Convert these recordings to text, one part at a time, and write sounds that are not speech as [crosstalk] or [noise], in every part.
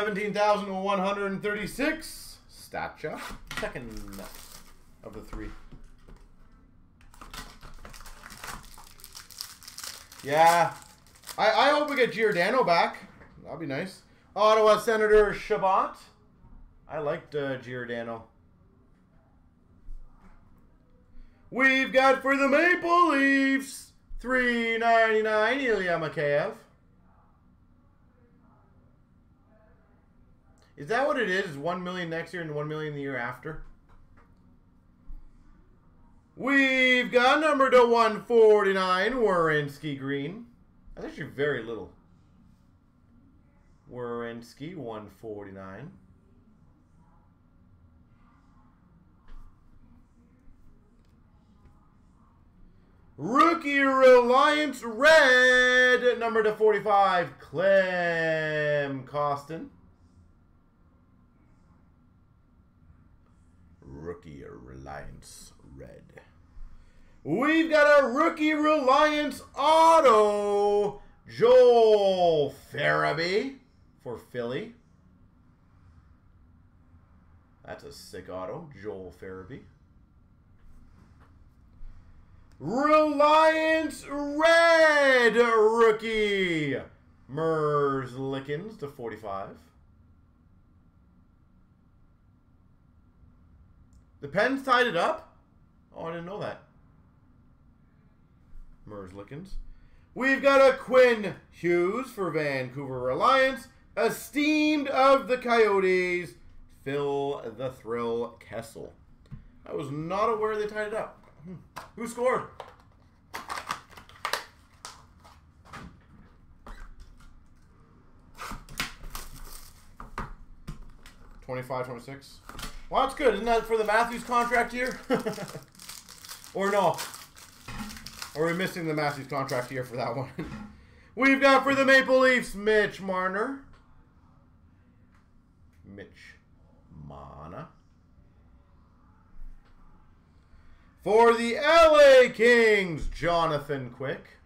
17,136. Stature. Second of the three. Yeah. I, I hope we get Giordano back. That'll be nice. Ottawa Senator Chabot. I liked uh, Giordano. We've got for the Maple Leafs, three ninety nine, Ilya Mikheyev. Is that what it is? Is one million next year and one million the year after? We've got number to 149, Werenski Green. That's actually very little. Werenski, 149. Rookie Reliance Red, number to 45, Klim Kostin. Rookie Reliance Red. We've got a Rookie Reliance Auto, Joel Farabee for Philly. That's a sick auto, Joel Farabee. Reliance Red rookie. Merzlikins to 45. The Pens tied it up? Oh, I didn't know that. Merzlikins. We've got a Quinn Hughes for Vancouver Reliance. Esteemed of the Coyotes, Phil the Thrill Kessel. I was not aware they tied it up. Hmm. Who scored? Twenty-five, twenty-six. Well, that's good. Isn't that for the Matthews contract year? [laughs] or no? Or are we missing the Matthews contract year for that one? [laughs] We've got for the Maple Leafs, Mitch Marner. Mitch Mana. For the LA Kings, Jonathan Quick.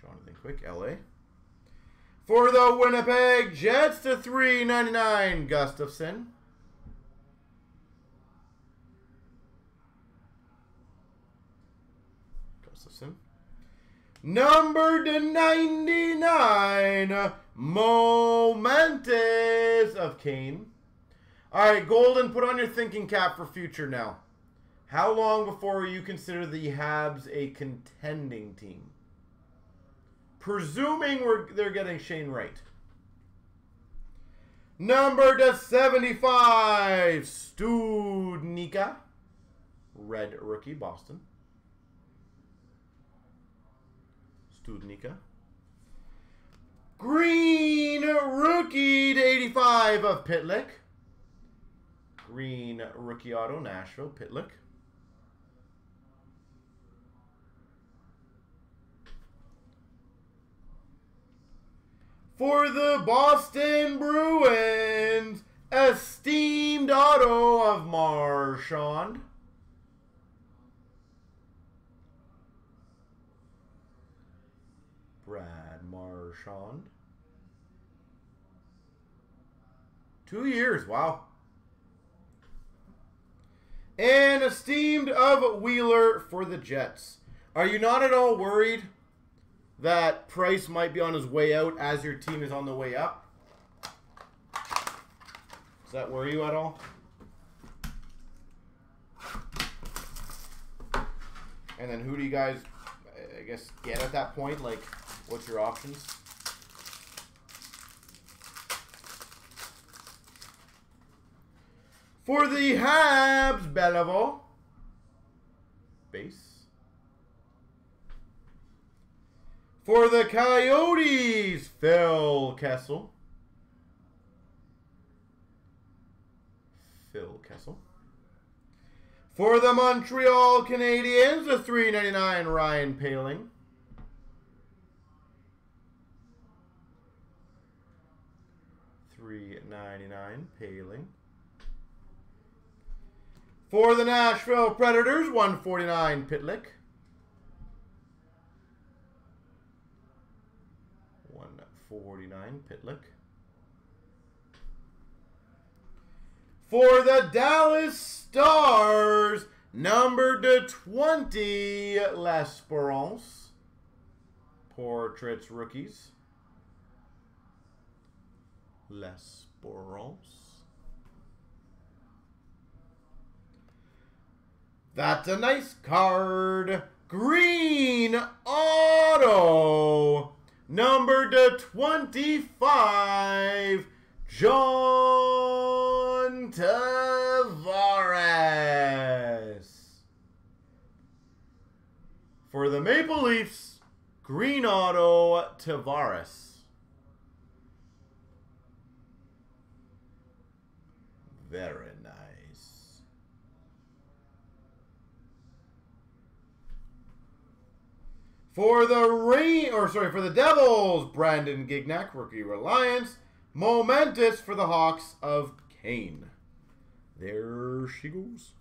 Jonathan Quick, LA. For the Winnipeg Jets to 399, Gustafsson. Gustafsson. Number to 99, Momentous of Kane. All right, Golden, put on your thinking cap for future now. How long before you consider the Habs a contending team? Presuming we're, they're getting Shane Wright. Number to 75, Studnicka. Red rookie, Boston. Studnicka. Green rookie to 85 of Pitlick. Green rookie auto, Nashville, Pitlick. For the Boston Bruins, esteemed auto of Marchand. Brad Marchand. Two years, wow. And esteemed of Wheeler for the Jets. Are you not at all worried that Price might be on his way out as your team is on the way up? Does that worry you at all? And then who do you guys, I guess, get at that point? Like, what's your options? For the Habs, Beliveau. Base. For the Coyotes, Phil Kessel. Phil Kessel. For the Montreal Canadiens, the 399 Ryan Poehling. Three ninety nine Poehling. For the Nashville Predators, 149 Pitlick. 49, Pitlick. For the Dallas Stars, number to 20, L'Esperance. Portraits rookies. L'Esperance. That's a nice card. Green Auto. Number to 25. John Tavares. For the Maple Leafs, Green Auto Tavares. Very nice. For the rain, or sorry, for the Devils, Brandon Gignac, rookie Reliance. Momentous for the Hawks of Kane. There she goes.